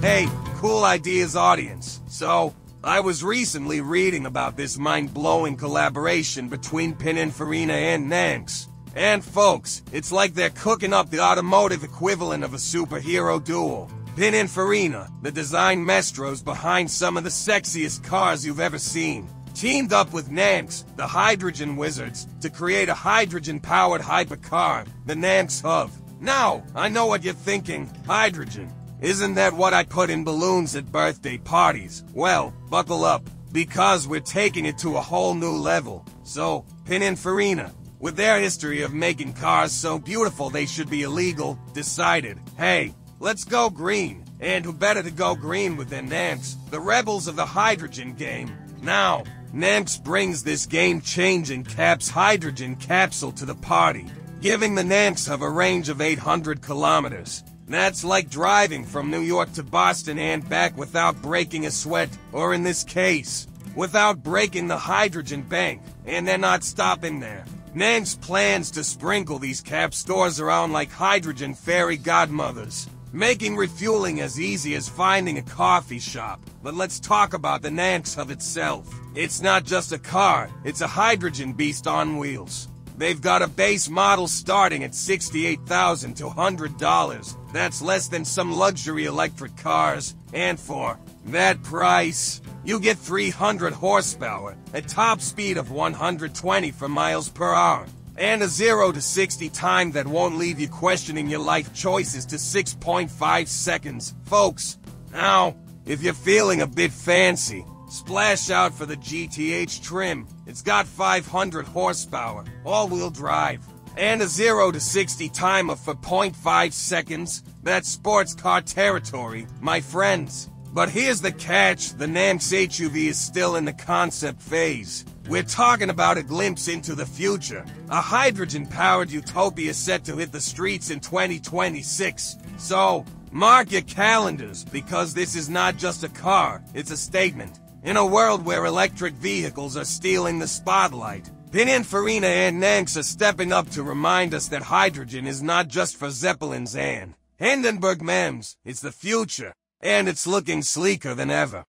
Hey, cool ideas audience. So, I was recently reading about this mind-blowing collaboration between Pininfarina and NamX. And folks, it's like they're cooking up the automotive equivalent of a superhero duel. Pininfarina, the design maestros behind some of the sexiest cars you've ever seen, teamed up with NamX, the hydrogen wizards, to create a hydrogen-powered hypercar, the NamX HUV. Now, I know what you're thinking, hydrogen. Isn't that what I put in balloons at birthday parties? Well, buckle up, because we're taking it to a whole new level. So, Pininfarina, with their history of making cars so beautiful they should be illegal, decided, hey, let's go green. And who better to go green with than NamX, the rebels of the hydrogen game. Now, NamX brings this game-changing CapX hydrogen capsule to the party, giving the NamX HUV a range of 800 kilometers. That's like driving from New York to Boston and back without breaking a sweat, or in this case, without breaking the hydrogen bank, and they're not stopping there. NamX plans to sprinkle these CapXtores around like hydrogen fairy godmothers, making refueling as easy as finding a coffee shop. But let's talk about the NamX HUV itself. It's not just a car, it's a hydrogen beast on wheels. They've got a base model starting at 68,000 to $100. That's less than some luxury electric cars. And for that price, you get 300 horsepower, a top speed of 120 for miles per hour, and a 0 to 60 time that won't leave you questioning your life choices to 6.5 seconds. Folks, now, if you're feeling a bit fancy, Splash out for the GTH trim. It's got 500 horsepower, all-wheel drive, and a 0 to 60 timer for 0.5 seconds. That's sports car territory, my friends. But here's the catch, the NamX HUV is still in the concept phase. We're talking about a glimpse into the future. A hydrogen-powered utopia set to hit the streets in 2026. So, mark your calendars, because this is not just a car, it's a statement. In a world where electric vehicles are stealing the spotlight, Pininfarina and NamX are stepping up to remind us that hydrogen is not just for Zeppelins and Hindenburg MEMS, it's the future, and it's looking sleeker than ever.